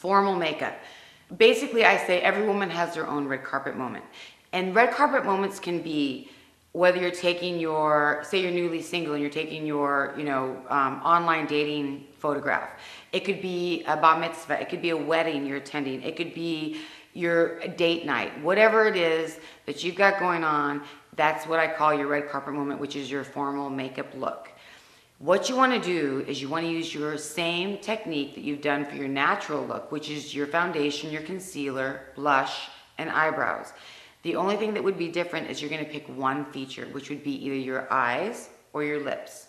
formal makeup. Basically, I say every woman has their own red carpet moment. And red carpet moments can be whether you're taking your, say you're newly single and you're taking your, you know, um, online dating photograph. It could be a bar mitzvah. It could be a wedding you're attending. It could be your date night. Whatever it is that you've got going on, that's what I call your red carpet moment, which is your formal makeup look. What you want to do is you want to use your same technique that you've done for your natural look, which is your foundation, your concealer, blush, and eyebrows. The only thing that would be different is you're going to pick one feature, which would be either your eyes or your lips.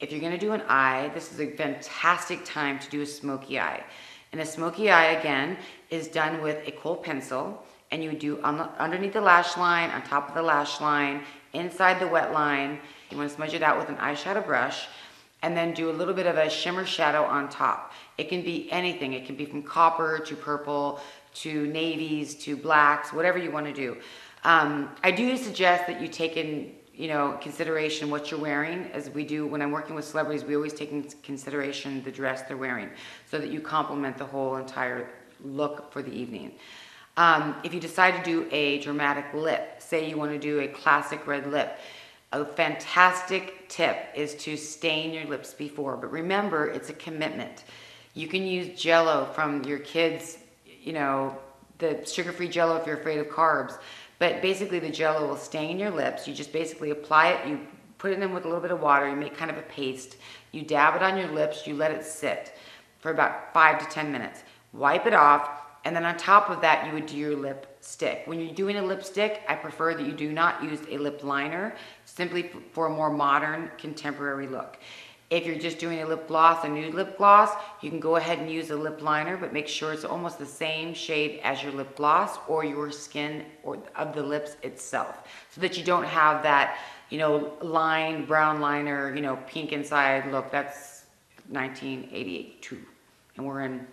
If you're going to do an eye, this is a fantastic time to do a smoky eye. And a smoky eye, again, is done with a kohl pencil, and you do on the, underneath the lash line, on top of the lash line, inside the wet line. You want to smudge it out with an eyeshadow brush, and then do a little bit of a shimmer shadow on top. It can be anything. It can be from copper to purple to navies to blacks, whatever you want to do. Um, I do suggest that you take in you know consideration what you're wearing as we do when i'm working with celebrities we always take in consideration the dress they're wearing so that you complement the whole entire look for the evening um, if you decide to do a dramatic lip say you want to do a classic red lip a fantastic tip is to stain your lips before but remember it's a commitment you can use jello from your kids you know the sugar-free jello if you're afraid of carbs but basically the jello will stain your lips. You just basically apply it, you put it in with a little bit of water, you make kind of a paste. You dab it on your lips, you let it sit for about five to 10 minutes. Wipe it off, and then on top of that, you would do your lipstick. When you're doing a lipstick, I prefer that you do not use a lip liner, simply for a more modern, contemporary look. If you're just doing a lip gloss, a nude lip gloss, you can go ahead and use a lip liner, but make sure it's almost the same shade as your lip gloss or your skin or of the lips itself, so that you don't have that, you know, line, brown liner, you know, pink inside look. That's 1982, and we're in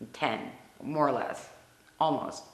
2010, more or less, almost.